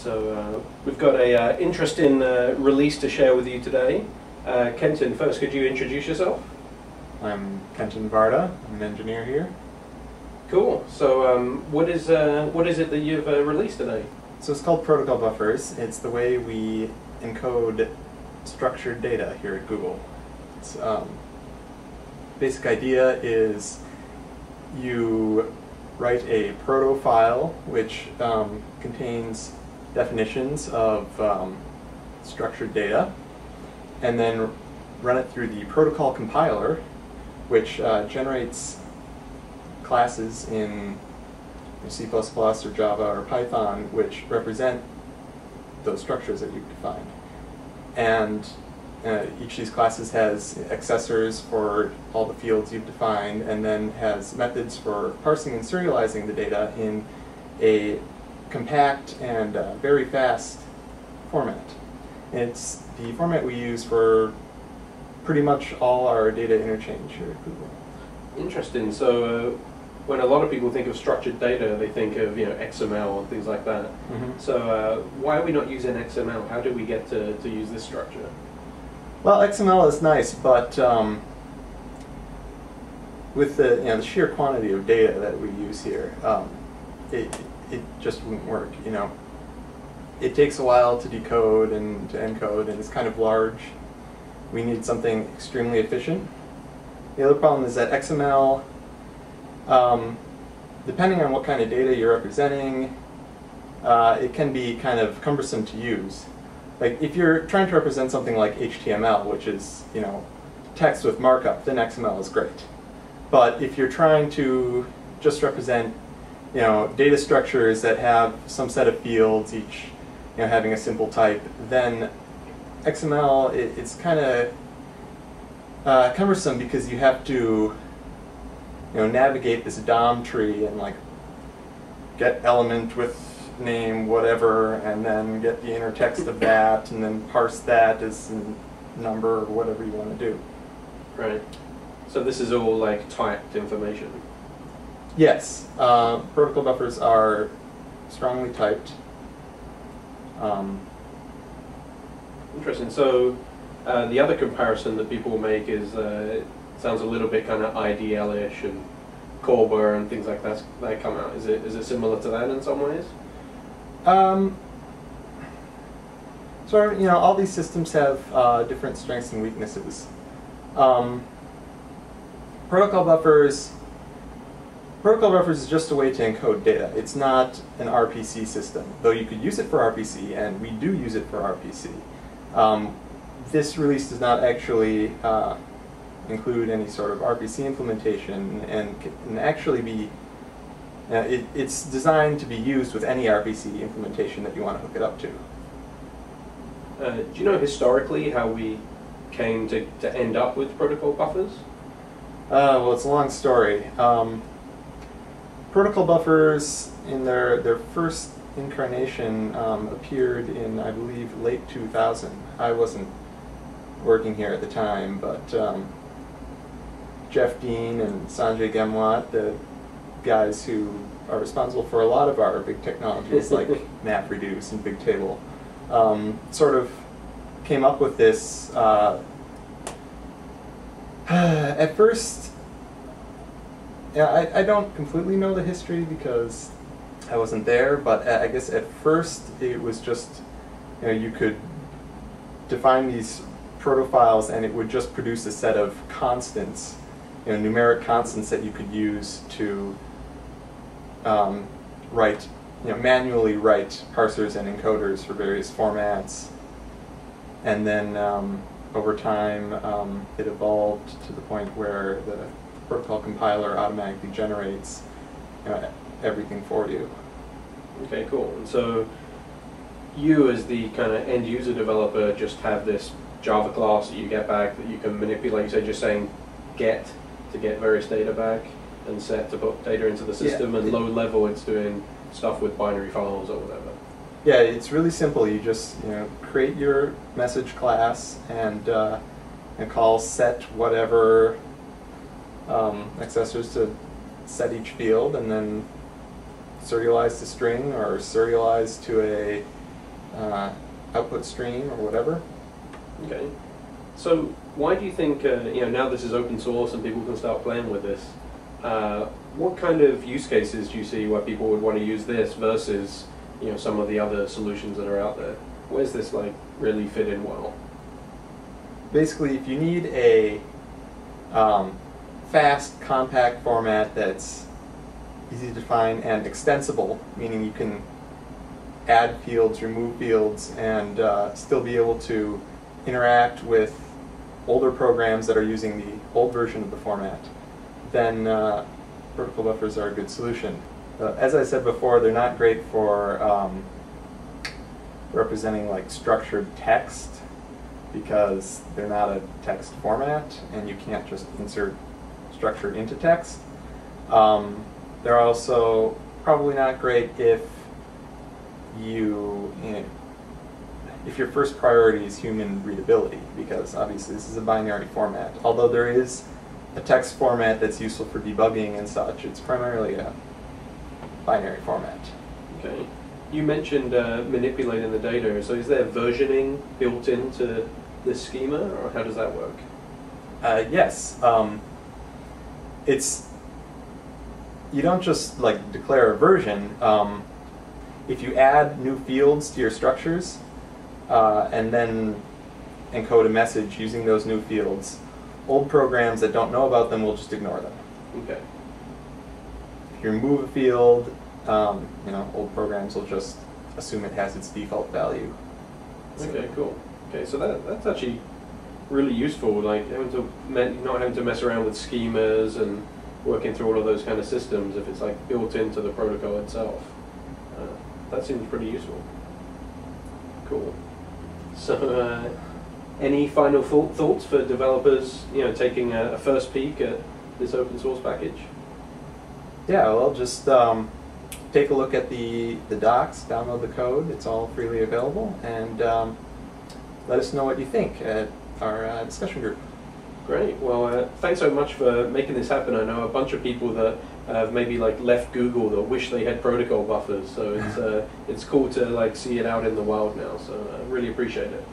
So uh, we've got a uh, interesting uh, release to share with you today. Uh, Kenton, first, could you introduce yourself? I'm Kenton Varda. I'm an engineer here. Cool. So um, what is uh, what is it that you've uh, released today? So it's called protocol buffers. It's the way we encode structured data here at Google. It's, um, basic idea is you write a proto file which um, contains definitions of um, structured data and then run it through the protocol compiler which uh, generates classes in C++ or Java or Python which represent those structures that you've defined. And uh, each of these classes has accessors for all the fields you've defined and then has methods for parsing and serializing the data in a compact and uh, very fast format. It's the format we use for pretty much all our data interchange here at Google. Interesting. So uh, when a lot of people think of structured data, they think of you know XML and things like that. Mm-hmm. So uh, why are we not using XML? How do we get to, to use this structure? Well, XML is nice, but um, with the you know the sheer quantity of data that we use here, um, it it just wouldn't work. You know, it takes a while to decode and to encode, and it's kind of large. We need something extremely efficient. The other problem is that XML, um, depending on what kind of data you're representing, uh, it can be kind of cumbersome to use. Like if you're trying to represent something like HTML, which is you know text with markup, then XML is great. But if you're trying to just represent you know data structures that have some set of fields, each you know having a simple type, then XML it, it's kind of uh, cumbersome because you have to you know navigate this DOM tree and like get element with name whatever and then get the inner text of that and then parse that as a number or whatever you want to do. Right. So this is all like typed information. Yes, uh, protocol buffers are strongly typed. Um, Interesting. So uh, the other comparison that people make is uh, sounds a little bit kind of IDL-ish and Corba and things like that that come out. Is it is it similar to that in some ways? Um, so you know, all these systems have uh, different strengths and weaknesses. Um, protocol buffers. Protocol buffers is just a way to encode data. It's not an RPC system, though you could use it for RPC, and we do use it for RPC. Um, this release does not actually uh, include any sort of RPC implementation, and can actually be uh, it, it's designed to be used with any RPC implementation that you want to hook it up to. Uh, do you know historically how we came to, to end up with protocol buffers? Uh, well, it's a long story. Um, protocol buffers, in their, their first incarnation, um, appeared in, I believe, late 2000. I wasn't working here at the time, but um, Jeff Dean and Sanjay Ghemawat, the guys who are responsible for a lot of our big technologies like MapReduce and Bigtable, um, sort of came up with this. Uh, at first, yeah, I, I don't completely know the history because I wasn't there, but I guess at first it was just, you know, you could define these protofiles and it would just produce a set of constants, you know, numeric constants that you could use to um, write, you know, manually write parsers and encoders for various formats. And then um, over time, um, it evolved to the point where the protocol compiler automatically generates you know, everything for you. Okay, cool. And so you as the kind of end user developer just have this Java class that you get back that you can manipulate, you say just saying get to get various data back and set to put data into the system Yeah. and low level it's doing stuff with binary files or whatever. Yeah, it's really simple. You just you know create your message class and uh, and call set whatever um, accessors to set each field, and then serialize the string or serialize to a uh, output stream or whatever. Okay. So why do you think, uh, you know, now this is open source and people can start playing with this, uh, what kind of use cases do you see where people would want to use this versus, you know, some of the other solutions that are out there? Where's this like really fit in well? Basically, if you need a um, fast, compact format that's easy to find and extensible, meaning you can add fields, remove fields, and uh, still be able to interact with older programs that are using the old version of the format, then uh, protocol buffers are a good solution. Uh, as I said before, they're not great for um, representing like structured text because they're not a text format and you can't just insert structure into text. Um, they're also probably not great if you, you know, if your first priority is human readability, because obviously this is a binary format. Although there is a text format that's useful for debugging and such, it's primarily a binary format. Okay. You mentioned uh, manipulating the data. So is there versioning built into this schema, or how does that work? Uh, yes. Um, it's you don't just like declare a version. Um, if you add new fields to your structures uh, and then encode a message using those new fields, old programs that don't know about them will just ignore them. Okay. If you remove a field, um, you know, old programs will just assume it has its default value. So- Okay, cool. Okay, so that that's actually really useful. Like having to not having to mess around with schemas and working through all of those kind of systems if it's like built into the protocol itself. Uh, that seems pretty useful. Cool. So, uh, any final thought, thoughts for developers? You know, taking a, a first peek at this open source package. Yeah, well, just um, take a look at the, the docs, download the code, it's all freely available, and um, let us know what you think at our uh, discussion group. Great. Well, uh, thanks so much for making this happen. I know a bunch of people that have maybe like left Google that wish they had protocol buffers. So it's uh, it's cool to like see it out in the wild now. So I really appreciate it.